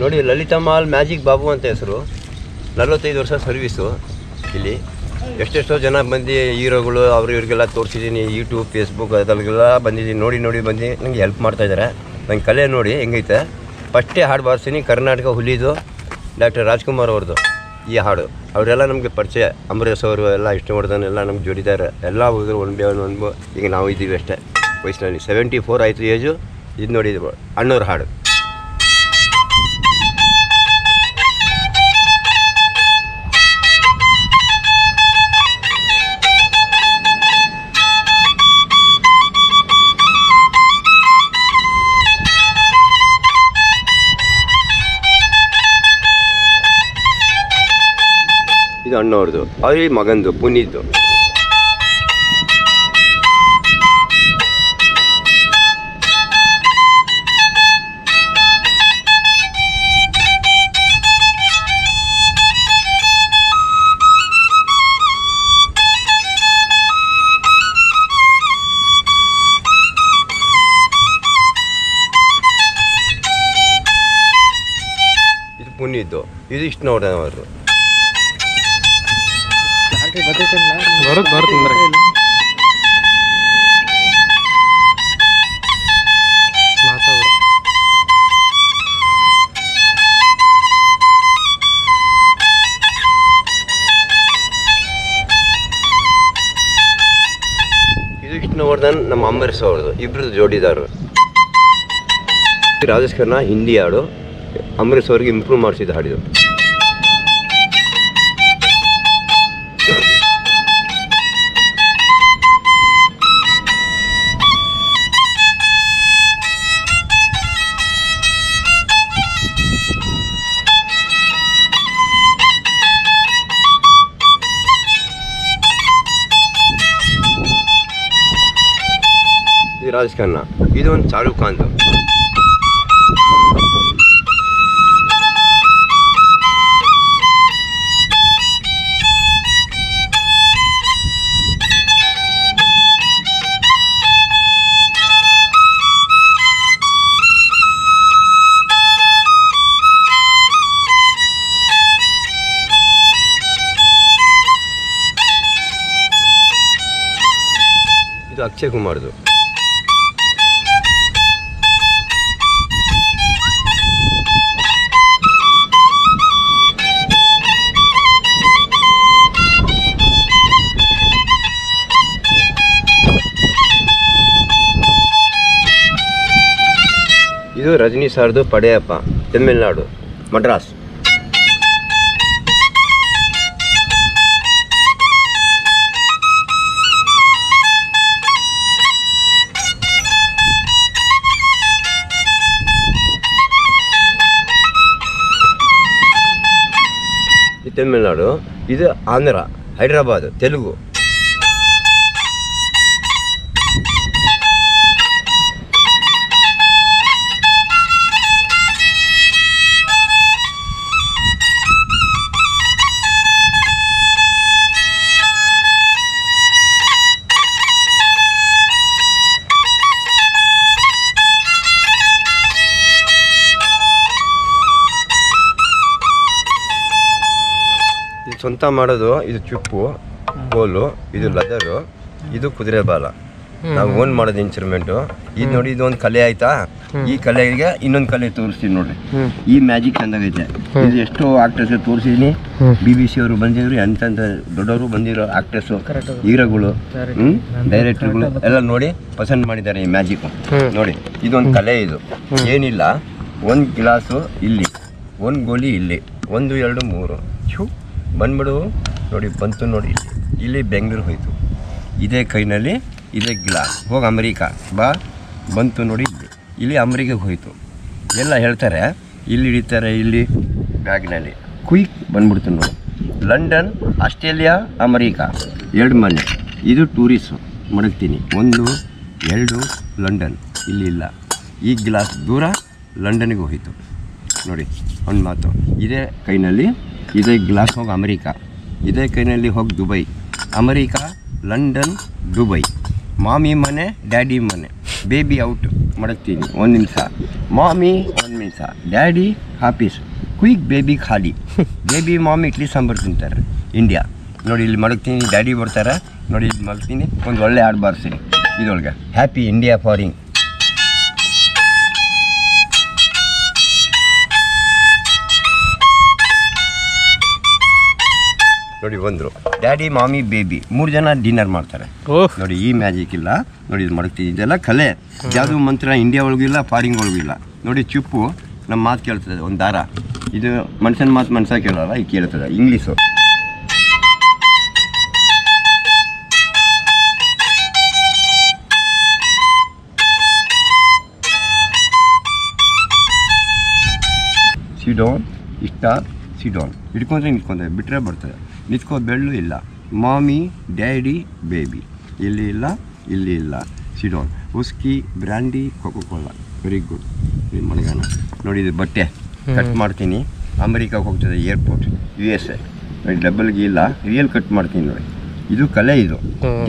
ನೋಡಿ, Lalitha mall magic Babu ಅಂತ ಹೆಸರು. ನಲವತ್ತೈದು ವರ್ಷ ಸರ್ವೀಸು ಇಲ್ಲಿ. ಎಷ್ಟೆಷ್ಟೋ ಜನ ಬಂದು ಹೀರೋಗಳು, ಅವ್ರು ಇವ್ರಿಗೆಲ್ಲ ತೋರಿಸಿದ್ದೀನಿ ಯೂಟ್ಯೂಬ್ ಫೇಸ್ಬುಕ್ ಅದ್ರಲ್ಲೆಲ್ಲ ಬಂದಿದ್ದೀನಿ. ನೋಡಿ ನೋಡಿ ಬಂದು ನನಗೆ ಹೆಲ್ಪ್ ಮಾಡ್ತಾಯಿದ್ದಾರೆ ನಂಗೆ ಕಲೆ ನೋಡಿ ಹೆಂಗೈತೆ. ಫಸ್ಟೇ ಹಾಡು ಬಾರಿಸ್ತೀನಿ, ಕರ್ನಾಟಕ ಹುಲಿದು, ಡಾಕ್ಟರ್ ರಾಜ್ಕುಮಾರ್ ಅವ್ರದ್ದು, ಈ ಹಾಡು. ಅವರೆಲ್ಲ ನಮಗೆ ಪರಿಚಯ. ಅಂಬರೀಷ್ ಅವರು ಎಲ್ಲ ಇಷ್ಟವರ್ಧನ್ ಎಲ್ಲ ನಮ್ಗೆ ಜೋಡಿದ್ದಾರೆ ಎಲ್ಲ ಹೋದ್ರು ಒಂದು ಬೇ, ಒಂದು ಈಗ ನಾವು ಇದ್ದೀವಿ ಅಷ್ಟೇ. ವಯಸ್ಸಿನಲ್ಲಿ ಸೆವೆಂಟಿ ಫೋರ್ ಆಯಿತು ಏಜು. ಇದು ನೋಡಿ, ಇದು ಅಣ್ಣವ್ರ ಹಾಡು. ಇದು ಅಣ್ಣವ್ರದ್ದು ಅವ್ರಿಗೆ ಮಗಂದು ಪುನೀತ್. ಇದು ಪುನೀತ್. ಇದು ಇಷ್ಟು ಅವರು. ಬರುತ್ತೆ ಬರುತ್ತೆ ಅಂದ್ರೆ ನಮ್ಮ ಅಂಬರೀಶ್ ಅವ್ರದ್ದು ಇಬ್ಬರದ್ದು ಜೋಡಿದಾರರು. ರಾಜೇಶ್ ಖನ್ನಾ ಹಿಂದಿ ಹಾಡು ಅಂಬರೀಶ್ ಅವ್ರಿಗೆ ಇಂಪ್ರೂವ್ ಮಾಡಿಸಿದ ಹಾಡಿದು. ಇದು ರಾಜೇಶ್ ಖನ್ನಾ ಇದು ಒಂದು ಶಾರುಖ್ ಖಾನ್ದು ಇದು ಅಕ್ಷಯ್ ಕುಮಾರ್ದು. ರಜನಿ ಸಾರ್ದು ಪಡೆಯಪ್ಪ ತಮಿಳ್ನಾಡು ಮಡ್ರಾಸ್ ತಮಿಳ್ನಾಡು ಇದು ಆಂಧ್ರ ಹೈದ್ರಾಬಾದ್ ತೆಲುಗು. ಸ್ವಂತ ಮಾಡೋದು ಇದು ಚುಪ್ಪು ಗೋಲು ಇದು ಲದರು ಇದು ಕುದುರೆ ಬಾಲ. ನಾವು ಓನ್ ಮಾಡೋದು ಇನ್ಸ್ಟ್ರೂಮೆಂಟು ಇದು ನೋಡಿ ಇದು ಒಂದು ಕಲೆ ಆಯ್ತಾ? ಈ ಕಲೆಗೆ ಇನ್ನೊಂದು ಕಲೆ ತೋರಿಸ್ತೀನಿ ನೋಡ್ರಿ. ಈ ಮ್ಯಾಜಿಕ್ ಚಂದಾಗೈತೆ ಇದು ಎಷ್ಟೋ ಆಕ್ಟರ್ಸ್ ತೋರಿಸಿದೀನಿ. ಬಿ ಬಿ ಸಿ ಅವರು ಬಂದಿದ್ರು ಎಂತೆಂಥ ದೊಡ್ಡವರು ಬಂದಿರೋ ಆಕ್ಟರ್ಸು ಹೀರೋಗಳು ಹ್ಮ್? ಡೈರೆಕ್ಟರ್ಗಳು ಎಲ್ಲ ನೋಡಿ ಪಸಂದ್ ಮಾಡಿದ್ದಾರೆ ಈ ಮ್ಯಾಜಿಕ್ ನೋಡಿ ಇದೊಂದು ಕಲೆ ಇದು. ಏನಿಲ್ಲ ಒಂದು ಗ್ಲಾಸು ಇಲ್ಲಿ ಒಂದು ಗೋಲಿ ಇಲ್ಲಿ ಒಂದು ಎರಡು ಮೂರು. ಬಂದ್ಬಿಡು. ನೋಡಿ, ಬಂತು ನೋಡಿ ಇಲ್ಲಿ. ಬೆಂಗಳೂರು ಹೋಯಿತು. ಇದೇ ಕೈನಲ್ಲಿ ಇದೇ ಗ್ಲಾಸ್ ಹೋಗಿ ಅಮೆರಿಕ. ಬಾ. ಬಂತು ನೋಡಿ ಇಲ್ಲಿ. ಇಲ್ಲಿ ಅಮೆರಿಕಾಗೆ ಹೋಯಿತು. ಎಲ್ಲ ಹೇಳ್ತಾರೆ, ಇಲ್ಲಿ ಹಿಡಿತಾರೆ, ಇಲ್ಲಿ ಬ್ಯಾಗ್ನಲ್ಲಿ. ಕ್ವಿಕ್ ಬಂದ್ಬಿಡ್ತು ನೋಡಿ. London, Australia, America. ಎರಡು ಮನೆ. ಇದು ಟೂರಿಸ್ಟು ಮಡಗ್ತೀನಿ. ಒಂದು, ಎರಡು, ಲಂಡನ್. ಇಲ್ಲಿ ಇಲ್ಲ. ಈ ಗ್ಲಾಸ್ ದೂರ ಲಂಡನ್ಗೆ ಹೋಯಿತು. ನೋಡಿ, ಒಂದು ಮಾತು. ಇದೇ ಕೈನಲ್ಲಿ ಇದೇ ಗ್ಲಾಸ್ ಹೋಗಿ ಅಮೆರಿಕ, ಇದೇ ಕೈನಲ್ಲಿ ಹೋಗಿ Dubai. America, London, Dubai. Mummy ಮನೆ, ಡ್ಯಾಡಿ ಮನೆ. ಬೇಬಿ ಔಟ್ ಮಡಗ್ತೀನಿ ಒಂದು ನಿಮಿಷ. ಮಾಮಿ, ಒಂದು ನಿಮಿಷ. ಡ್ಯಾಡಿ ಹಾಪೀಸ್ ಕ್ವಿಕ್ ಬೇಬಿ ಖಾಲಿ. ಬೇಬಿ, ಮಾಮಿ ಇಟ್ಲಿ ಸಾಂಬಾರು ತಿಂತಾರೆ. ಇಂಡಿಯಾ. ನೋಡಿ, ಇಲ್ಲಿ ಮಡಗ್ತೀನಿ ಡ್ಯಾಡಿ ಬರ್ತಾರೆ. ನೋಡಿ, ಇಲ್ಲಿ ಮಲಗ್ತೀನಿ. ಒಂದು ಒಳ್ಳೆ ಹಾಡು ಬಾರಿಸಿ ಇದೊಳಗೆ ಹ್ಯಾಪಿ ಇಂಡಿಯಾ ಫಾರಿಂಗ್ ನೋಡಿ ಬಂದರು. ಡ್ಯಾಡಿ ಮಾಮಿ ಬೇಬಿ ಮೂರು ಜನ ಡಿನ್ನರ್ ಮಾಡ್ತಾರೆ. ಓಹ್. ನೋಡಿ ಈ ಮ್ಯಾಜಿಕ್ ಇಲ್ಲ. ನೋಡಿ ಇದು ಮಾಡ್ತೀನಿ ಇದೆಲ್ಲ ಕಲೆ. ಯಾವುದು ಮಂತ್ರ ಇಂಡಿಯಾ ಒಳಗೂ ಇಲ್ಲ ಫಾರಿನ್ ಒಳಗೂ ಇಲ್ಲ. ನೋಡಿ ಚುಪ್ಪು ನಮ್ಮ ಮಾತು ಕೇಳ್ತದೆ ಒಂದು ದಾರ. ಇದು ಮನುಷ್ಯನ ಮಾತು ಮನುಷ್ಯ ಕೇಳಲ್ಲ ಈಗ ಕೇಳ್ತದೆ ಇಂಗ್ಲೀಷು. ಸಿಡೋ ಇಷ್ಟ. ಸಿಡೋನ್ ಹಿಡ್ಕೊಂಡ್ರೆ ನಿಂತ್ಕೊಂಡೆ ಬಿಟ್ಟರೆ ಬರ್ತದೆ. ನಿಂತ್ಕೋ ಬೆಳ್ಳು ಇಲ್ಲ. Mummy daddy baby. ಇಲ್ಲಿ ಇಲ್ಲ ಇಲ್ಲಿ ಇಲ್ಲ. ಸಿಡೋನ್ whisky brandy Coca Cola very good ನಿಮ್ಮ ಮನೆಗಾನ ನೋಡಿ ಇದು ಬಟ್ಟೆ. ಕಟ್ ಮಾಡ್ತೀನಿ. ಅಮೆರಿಕಾಗೆ ಹೋಗ್ತದೆ ಏರ್ಪೋರ್ಟ್ ಯು ಎಸ್ ಎ ನೋಡಿ ಡಬ್ಬಲ್ಗೆ ಇಲ್ಲ. ರಿಯಲ್ ಕಟ್ ಮಾಡ್ತೀನಿ ನೋಡಿ. ಇದು ಕಲೆ ಇದು.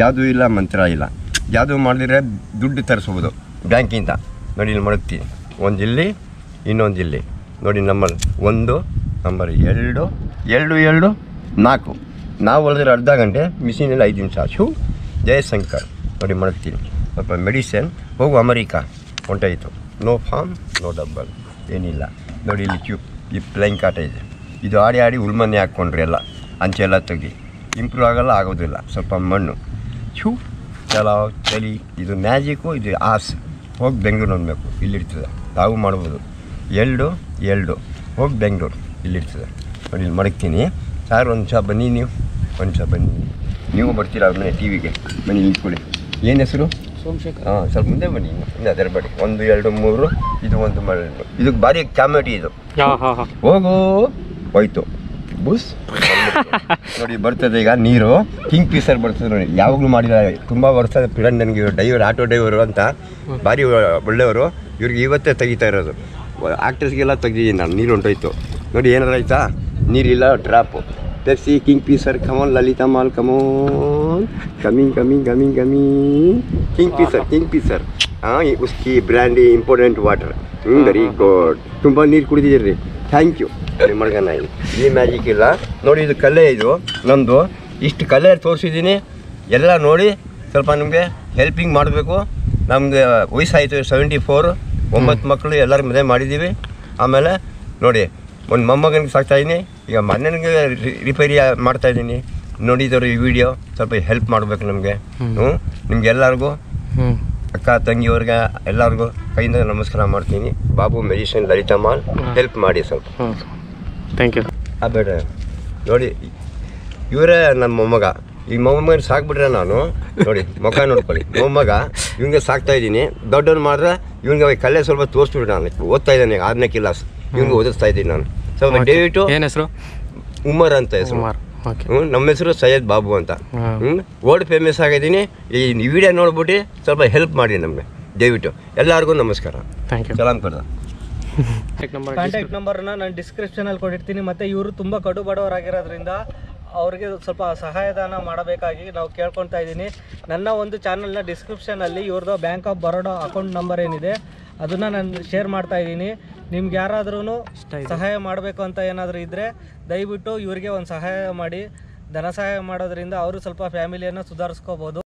ಯಾವುದೂ ಇಲ್ಲ ಮಂತ್ರ ಇಲ್ಲ. ಯಾವುದು ಮಾಡಿದ್ರೆ ದುಡ್ಡು ತರಿಸ್ಬೋದು. ಬ್ಯಾಂಕಿಂದ. ನೋಡಿ ಇಲ್ಲಿ ಮಡಗ್ತೀನಿ. ಒಂದು ಇಲ್ಲಿ ಇನ್ನೊಂದು ಇಲ್ಲಿ. ನೋಡಿ ನಮ್ಮಲ್ಲಿ ಒಂದು ನಂಬರ್ ಎರಡು ಎರಡು ಎರಡು, ನಾಲ್ಕು. ನಾವು ಹೊಲಿದ್ರೆ ಅರ್ಧ ಗಂಟೆ ಮಿಷಿನಲ್ಲಿ ಐದು ನಿಮಿಷ ಶೂ ಜಯಶಂಕರ್, ನೋಡಿ ಮಡಗ್ತೀನಿ ಸ್ವಲ್ಪ ಮೆಡಿಸಿನ್, ಹೋಗು ಅಮೆರಿಕಾ. ಹೊಂಟಾಯಿತು. ನೋ ಫಾರ್ಮ್ ನೋ ಡಬ್ಬಲ್ ಏನಿಲ್ಲ. ನೋಡಿ ಇಲ್ಲಿ ಕ್ಯೂ, ಈ ಪ್ಲೈನ್ ಕಾಟ ಇದೆ. ಇದು ಆಡಿ ಆಡಿ ಉಲ್ಮನೆ ಹಾಕ್ಕೊಂಡ್ರಿ ಎಲ್ಲ. ಅಂಚೆ ಎಲ್ಲ ತೆಗಿ ಇಂಪ್ರೂವ್ ಆಗೋಲ್ಲ, ಆಗೋದಿಲ್ಲ. ಸ್ವಲ್ಪ ಮಣ್ಣು. ಶೂ ಚಲಿ ಇದು ಮ್ಯಾಜಿಕ್ಕು, ಇದು ಆಸ್ ಹೋಗಿ ಬೆಂಗ್ಳೂರು ಅನ್ಬೇಕು ಇಲ್ಲಿರ್ತದೆ. ತಾವು ಮಾಡ್ಬೋದು. ಎರಡು ಎರಡು. ಹೋಗಿ ಬೆಂಗಳೂರು. ಇಲ್ಲಿರ್ತದೆ. ನೋಡಿ ಇಲ್ಲಿ ಮಡಗ್ತೀನಿ. ಸಾರ್ ಒಂದು ಚಾ ಬನ್ನಿ ನೀವು. ಒಂದು ಚಾ ಬನ್ನಿ. ನೀವು ಬರ್ತೀರಾ ಅವ್ರ ಮನೆ ಟಿ ವಿಗೆ ಬನ್ನಿ ನಿಂತ್ಕೊಳ್ಳಿ. ಏನು ಹೆಸರು? ಸೋಮಶೇಖರ್. ಹಾಂ ಸ್ವಲ್ಪ ಮುಂದೆ ಬನ್ನಿ ಇನ್ನು ಅದರ ಬಡಿ ಒಂದು ಎರಡು ಮೂರು ಇದು ಒಂದು ಮಳೆ. ಇದಕ್ಕೆ ಭಾರಿ ಕಾಮಿಡಿ ಇದು. ಹೋಗೋ. ಹೋಯ್ತು. ಬುಸ್. ನೋಡಿ ಬರ್ತದೆ ಈಗ ನೀರು. ಕಿಂಗ್ ಪೀಸರ್ ಬರ್ತದೆ ನೋಡಿ. ಯಾವಾಗಲೂ ಮಾಡಿಲ್ಲ. ತುಂಬ ವರ್ಷ ಪಿಡನ್ ನನಗೆ ಡ್ರೈವರ್ ಆಟೋ ಡ್ರೈವರು ಅಂತ. ಭಾರಿ ಒಳ್ಳೆಯವರು. ಇವ್ರಿಗೆ ಇವತ್ತೇ ತೆಗಿತಾ ಇರೋದು. ಆ್ಯಕ್ಟರ್ಸ್ಗೆಲ್ಲ ತೆಗ್ದಿದ್ದೀನಿ ನಾನು. ನೀರು ಹೊಂಟೋಯ್ತು ನೋಡಿ ಏನಾರ ಆಯ್ತಾ? ನೀರಿಲ್ಲ drop Pepsi Kingfisher come on Lalitha mall come on coming coming coming coming Kingfisher Kingfisher ಹಾಂ ಉಸ್ಕಿ ಬ್ರ್ಯಾಂಡಿ ಇಂಪಾರ್ಟೆಂಟ್ ವಾಟರ್ ಹ್ಞೂ ವೆರಿ ಗುಡ್ ತುಂಬ ನೀರು ಕುಡಿದಿದ್ದೀರಿ. ಥ್ಯಾಂಕ್ ಯು ಸರಿ ಮಡ್ಗನ ಇಲ್ಲಿ. ಈ ಮ್ಯಾಜಿಕ್ ಇಲ್ಲ. ನೋಡಿ ಇದು ಕಲೆ ಇದು. ನಮ್ಮದು ಇಷ್ಟು ಕಲೆ ತೋರಿಸಿದ್ದೀನಿ. ಎಲ್ಲ ನೋಡಿ ಸ್ವಲ್ಪ ನಿಮಗೆ ಹೆಲ್ಪಿಂಗ್ ಮಾಡಬೇಕು. ನಮಗೆ ವಯಸ್ಸಾಯಿತು ಸೆವೆಂಟಿ ಫೋರ್ ಒಂಬತ್ತು ಮಕ್ಕಳು ಎಲ್ಲರ ಮದುವೆ ಮಾಡಿದ್ದೀವಿ. ಆಮೇಲೆ ನೋಡಿ ಒಂದು ಮೊಮ್ಮಗನಿಗೆ ಸಾಕ್ತಾಯಿದ್ದೀನಿ ಈಗ ಮನೆಗೆ ರಿಪೇರಿ ಮಾಡ್ತಾಯಿದ್ದೀನಿ ನೋಡಿದವರು ಈ ವಿಡಿಯೋ ಸ್ವಲ್ಪ ಹೆಲ್ಪ್ ಮಾಡಬೇಕು ನಮಗೆ. ಹ್ಞೂ ನಿಮ್ಗೆ ಎಲ್ಲರಿಗೂ ಹ್ಞೂ ಅಕ್ಕ ತಂಗಿಯವ್ರಿಗೆ ಎಲ್ಲರಿಗೂ ಕೈಯಿಂದ ನಮಸ್ಕಾರ ಮಾಡ್ತೀನಿ. Babu medicine Lalitha mall help ಮಾಡಿ ಸ್ವಲ್ಪ. ಥ್ಯಾಂಕ್ ಯು ಆ ಬೇಡ. ನೋಡಿ ಇವರೇ ನನ್ನ ಮೊಮ್ಮಗ. ಈ ಮೊಮ್ಮಗನ ಸಾಕ್ಬಿಟ್ರೆ ನಾನು ನೋಡಿ ಮುಖ ನೋಡ್ಕೊಳ್ಳಿ. ಮೊಮ್ಮಗ ಇವ್ನಿಗೆ ಸಾಕ್ತಾ ಇದ್ದೀನಿ ದೊಡ್ಡವ್ನು ಮಾಡಿದ್ರೆ ಇವ್ನಿಗೆ ಕಲ್ಲೇ ಸ್ವಲ್ಪ ತೋರಿಸ್ಬಿಟ್ಟು ನಾನು. ಓದ್ತಾ ಇದ್ದಾನೆ ಆರನೇ ಕ್ಲಾಸ್ ಇವ್ನಿಗೆ ಓದಿಸ್ತಾ ಇದ್ದೀನಿ ನಾನು. ಸೊ ದಯವಿಟ್ಟು ಏನು ಹೆಸರು? ಉಮರ್ ಅಂತ ಹೆಸರು. ಹ್ಞೂ ನಮ್ಮ ಹೆಸರು ಸೈಯದ್ ಬಾಬು ಅಂತ. ಹ್ಞೂ ವರ್ಲ್ಡ್ ಫೇಮಸ್ ಆಗಿದ್ದೀನಿ. ಈ ವಿಡಿಯೋ ನೋಡ್ಬಿಟ್ಟು ಸ್ವಲ್ಪ ಹೆಲ್ಪ್ ಮಾಡಿ ನಮಗೆ. ದಯವಿಟ್ಟು ಎಲ್ಲರಿಗೂ ನಮಸ್ಕಾರ. ಥ್ಯಾಂಕ್ ಯು ಸಲಾಮ್ ಕರ್ದ. ನಂಬರ್ ಕಾಂಟ್ಯಾಕ್ಟ್ ನಂಬರ್ನ ನಾನು ಡಿಸ್ಕ್ರಿಪ್ಷನಲ್ಲಿ ಕೊಟ್ಟಿರ್ತೀನಿ. ಮತ್ತು ಇವರು ತುಂಬ ಕಡು ಬಡವರಾಗಿರೋದ್ರಿಂದ ಅವ್ರಿಗೆ ಸ್ವಲ್ಪ ಸಹಾಯದಾನ ಮಾಡಬೇಕಾಗಿ ನಾವು ಕೇಳ್ಕೊತಾ ಇದ್ದೀನಿ. ನನ್ನ ಒಂದು ಚಾನಲ್ನ ಡಿಸ್ಕ್ರಿಪ್ಷನಲ್ಲಿ ಇವ್ರದ್ದು Bank of Baroda account number ಏನಿದೆ ಅದನ್ನು ನಾನು ಶೇರ್ ಮಾಡ್ತಾ ಇದ್ದೀನಿ. ನಿಮ್ಗೆ ಯಾರಾದ್ರೂ ಸಹಾಯ ಮಾಡಬೇಕು ಅಂತ ಏನಾದರೂ ಇದ್ದರೆ ದಯವಿಟ್ಟು ಇವರಿಗೆ ಒಂದು ಸಹಾಯ ಮಾಡಿ. ಧನ ಸಹಾಯ ಮಾಡೋದ್ರಿಂದ ಅವರು ಸ್ವಲ್ಪ ಫ್ಯಾಮಿಲಿಯನ್ನು ಸುಧಾರಿಸ್ಕೋಬೋದು.